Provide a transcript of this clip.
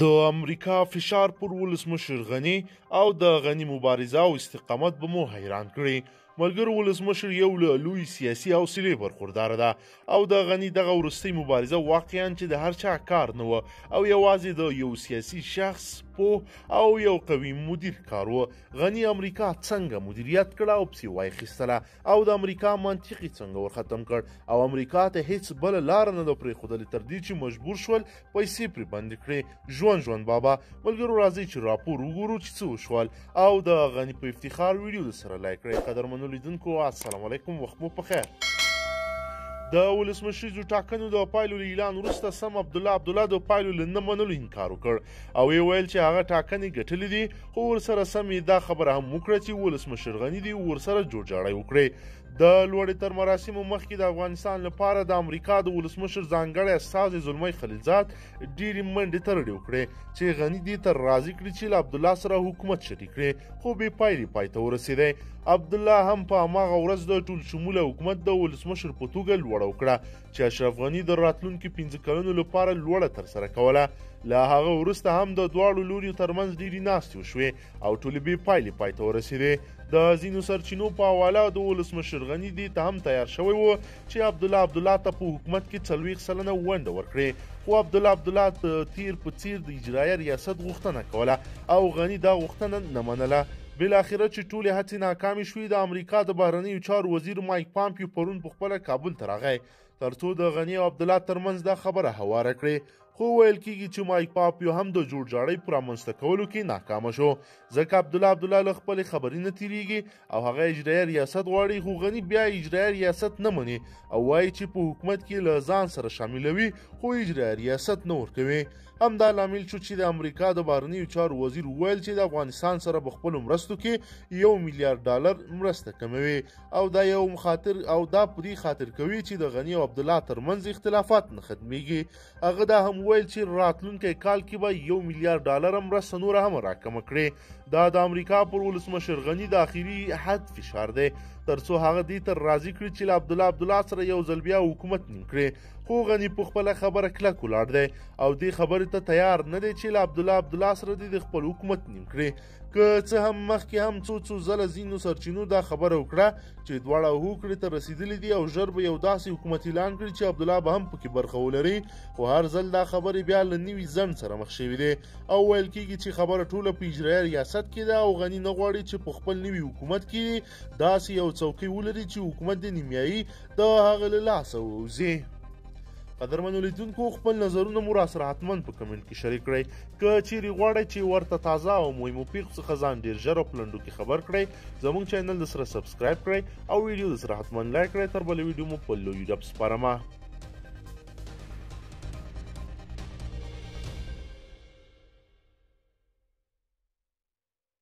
د امریکا فشار پر ولسمشر غنی او د غنی مبارزه او استقامت به مو حیران کړي ملګر ولسمشر یو له لوی سیاسي او سلی برخوردار ده او د غنی دغه ورستۍ مبارزه واقعا چې د هر چا کار نه و او یوازې د یو سیاسي شخص پوه او یو قوي مدیر کار و غنی امریکا څنګه مدیریت کړه او پسې وایخیستله او د امریکا منطق یې څنګه ورختم کړ او امریکا ته هیڅ بل لار نه ده پرېښودلې تر دې چې مجبور شول پیسې پرې بندې کړې ژوند ژوند بابا ملګرو راځئ چې راپور وګورو چې څه وشول او د غني په افتخار ویډیو د سره لایک کړئ قدرمنو لیدونکو السلام علیکم وخت مو پخیر د ولسمشریزو ټاکنو د پایلو له اعلان وروسته سم عبدالله عبدالله د پایلو له نه منلو انکار وکړ او وی ویل چې هغه ټاکنې ګټلې دي خو ورسره سم یې دا خبره هم وکړه چې ولسمشر غني دی ورسره جوړجاړی وکړي د لوړې تر مراسمو مخکې د افغانستان لپاره د امریکا د ولسمشر ځانګړی استازی زلمی خلیلزاد ډېرې منډې ترړې وکړې چې غني دې تر راضي کړي چې له عبدالله سره حکومت شریک کړي خو بې پایلې پای ته ورسېدی عبدالله هم په هماغه ورځ د ټول شموله حکومت د ولسمشر په توګه لوړه وکړه چې اشرف غني د راتلونکي پنځه کلونو لپاره لوړه ترسره کوله له هغه وروسته هم د دواړو لوریو ترمنځ ډیری ناستې وشوې او ټولې بې پایلې پای ته ورسېدې د ځینو سرچینو په حواله د ولسمشر غني دې ته هم تیار شوی و چې عبدالله عبدالله ته په حکومت کې څلوېښت سلنه ونډه ورکړي خو عبدالله عبدالله د تیر په څیر د اجرایه ریاست غوښتنه کوله او غني دا غوښتنه نه منله بالاخره چې ټولې هڅې ناکامې شوې د امریکا د بهرنیو چارو وزیر مایک پامپیو پرون په خپله کابل ته راغی ترڅو د غنی او عبدالله ترمنځ دا خبره هواره کړي خو ویل کیږي چې مایک پاپیو هم د جوړجاړۍ په رامنځته کولو کې ناکام شو ځکه عبدالله عبدالله له خپلې خبرې نه تیریږي او هغه اجرایه ریاست غواړي خو غني بیا اجرایه ریاست نه مني او وایي چې په حکومت کې له ځان سره شاملوي خو اجرایه ریاست نه ورکوي همدا لامل شو چې د امریکا د بهرنیو چارو وزیر وویل چې د افغانستان سره په خپلو مرستو کې یو میلیارډ ډالر مرسته کموي او دا یو مخاطر او دا په دې خاطر کوي چې د غني او عبدالله ترمنځ اختلافات نه ختمیږي هغه دا هم ویل چې راتلونکی کال کې به یو میلیارډ ډالر مرسته نور هم راکمه کړي دا د امریکا پر ولسمشر غني د اخیری حد فشار دی ترڅو هغه دې تر راضي کړي چې له عبدالله عبدالله سره یو ځل بیا حکومت نیم کړي خو غنی په خپل خبره کلک ولاړ دی او دې خبرې ته تیار نه دی چې له عبد الله عبد الله سره د خپل حکومت نیم کړي که څه هم مخکې هم څو څو ځله ځینو سرچینو دا خبره وکړه چې دواړه هوکړې ته رسیدلې دي او ژر به یو داسې حکومت اعلان کړي چې عبد الله به هم پکې برخه ولري خو هر ځل دا خبرې بیا له نوي ځن سره مخ شوې دي او ویل کیږي چې خبره ټوله په اجرایي ریاست کې ده او غنی نه غواړي چې په خپل نوي حکومت کې داسې یو څوکۍ ولري چې حکومت دې نیمیایي د هغه له لاسه ووځي قدرمنو لیدونکو خپل نظرونه مو را سره حتما په کمنټ کې شریک کړئ که چیرې غواړئ چې ورته تازه او مهمو پیښو څخه ځان ډیر ژر او پلندو کې خبر کړئ زموږ چینل د سره سبسکرایب کړئ او ویډیو د سره حتما لایک کړئ تر بلې ویډیو مو په لوی ډب سپارمه